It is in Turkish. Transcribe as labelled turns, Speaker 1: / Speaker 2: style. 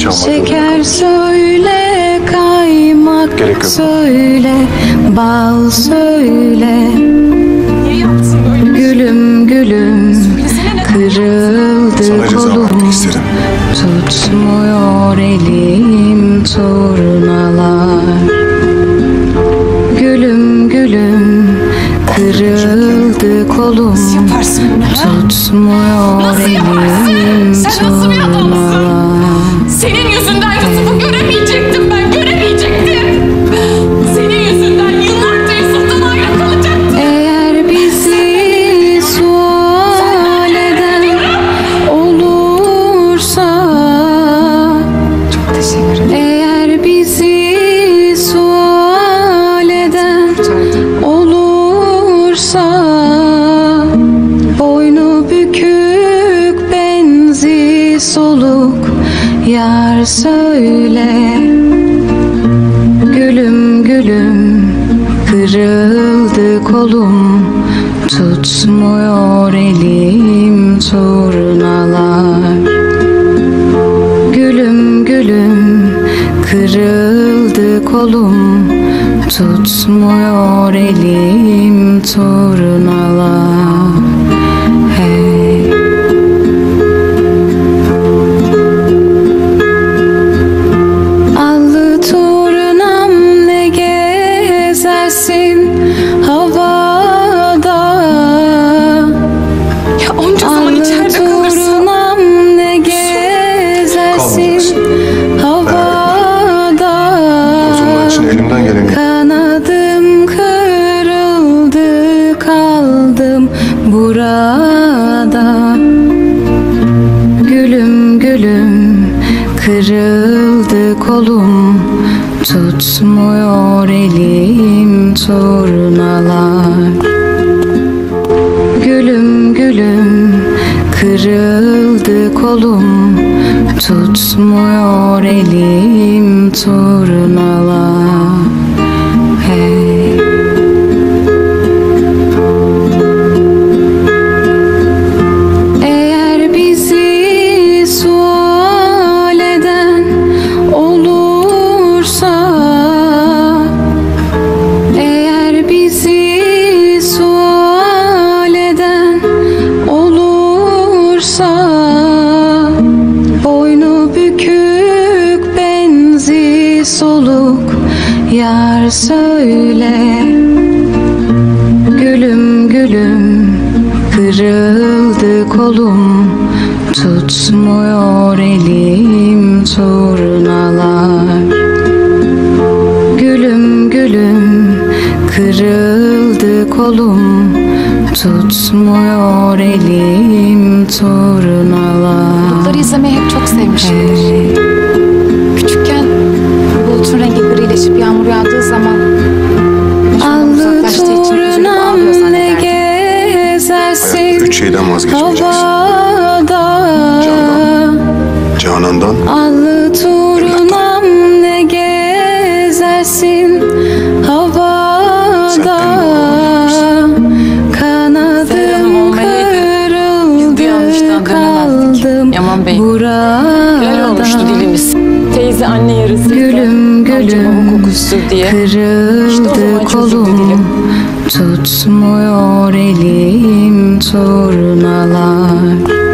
Speaker 1: çalmak
Speaker 2: Şeker söyle, kaymak
Speaker 1: Gerek yok.
Speaker 2: söyle, bal söyle. Gülüm gülüm
Speaker 3: neden
Speaker 2: kırıldı
Speaker 1: Sana ceza
Speaker 2: kolum
Speaker 1: vermek istedim.
Speaker 2: Tutmuyor elim turnalar Gülüm gülüm kırıldı kolum
Speaker 3: Nasıl yaparsın bunu?
Speaker 2: Tutmuyor
Speaker 3: Nasıl yaparsın?
Speaker 2: elim
Speaker 3: Sen nasıl bir adamsın?
Speaker 2: turnalar soluk Yar söyle. Gülüm gülüm kırıldı kolum. Tutmuyor elim turnalar. Gülüm gülüm kırıldı kolum. Tutmuyor elim turnalar Gülüm kırıldı kolum Tutmuyor elim turnalar. Gülüm gülüm kırıldı kolum Tutmuyor elim turnalar benzi soluk Yar söyle Gülüm gülüm kırıldı kolum Tutmuyor elim turnalar Gülüm gülüm kırıldı kolum Tutmuyor elim turnalar
Speaker 4: Bulutları izlemeyi hep çok sevmişimdir.
Speaker 2: Hey.
Speaker 4: Bulutun rengi grileşip yağmur yağdığı zaman uzaklaştığı için üzülüp ağlıyor zannederdim.
Speaker 1: üç şeyden vazgeçmeyeceksin.
Speaker 2: havada
Speaker 1: Canan'dan,
Speaker 2: Allı turnam ne gezersin havada Kanadım kırıldı kaldım
Speaker 3: Yaman Bey.
Speaker 2: burada
Speaker 3: Helal olmuştu dilimiz. Teyze anne yarısı.
Speaker 2: Gülüm gülüm
Speaker 3: kokusu diye. İşte
Speaker 2: Kırıldı
Speaker 3: çözüldü
Speaker 2: kolum. Tutmuyor elim turnalar